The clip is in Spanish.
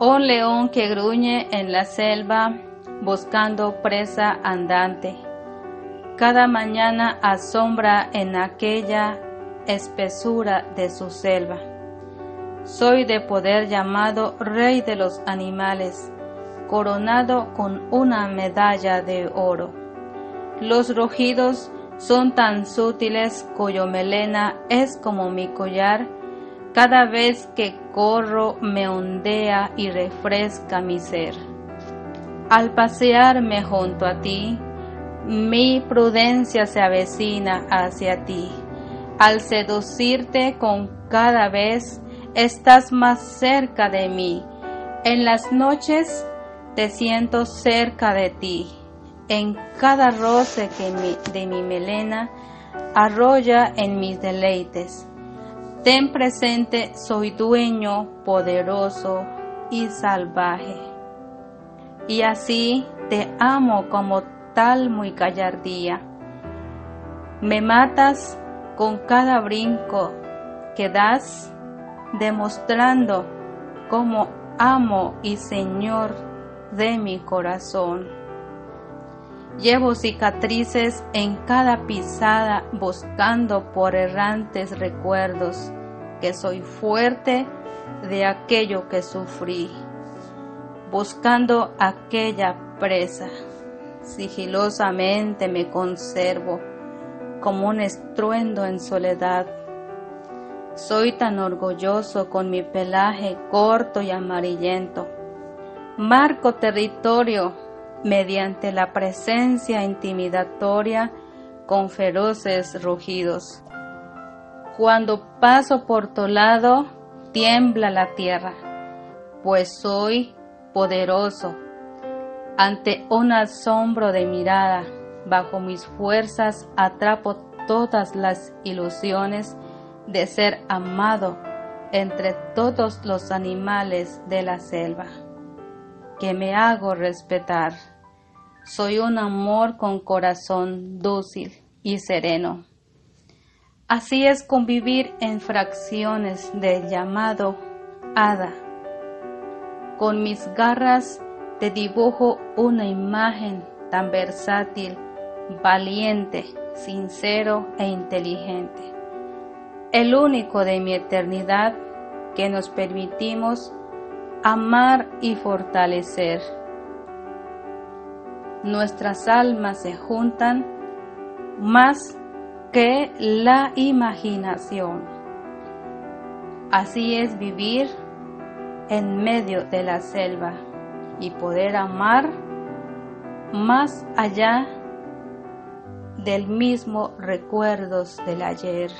Oh león que gruñe en la selva buscando presa andante. Cada mañana asombra en aquella espesura de su selva. Soy de poder llamado rey de los animales, coronado con una medalla de oro. Los rugidos son tan sutiles cuyo melena es como mi collar. Cada vez que corro me ondea y refresca mi ser. Al pasearme junto a ti, mi prudencia se avecina hacia ti. Al seducirte con cada vez, estás más cerca de mí. En las noches te siento cerca de ti. En cada roce que de mi melena arrolla en mis deleites. Ten presente, soy dueño, poderoso y salvaje. Y así te amo como tal muy gallardía. Me matas con cada brinco que das, demostrando como amo y Señor de mi corazón. Llevo cicatrices en cada pisada buscando por errantes recuerdos que soy fuerte de aquello que sufrí, buscando aquella presa. Sigilosamente me conservo como un estruendo en soledad. Soy tan orgulloso con mi pelaje corto y amarillento. Marco territorio mediante la presencia intimidatoria con feroces rugidos. Cuando paso por tu lado, tiembla la tierra, pues soy poderoso. Ante un asombro de mirada, bajo mis fuerzas atrapo todas las ilusiones de ser amado entre todos los animales de la selva, que me hago respetar. Soy un amor con corazón dócil y sereno. Así es convivir en fracciones del llamado hada. Con mis garras te dibujo una imagen tan versátil, valiente, sincero e inteligente. El único de mi eternidad que nos permitimos amar y fortalecer nuestras almas se juntan más que la imaginación. Así es vivir en medio de la selva y poder amar más allá del mismo recuerdos del ayer.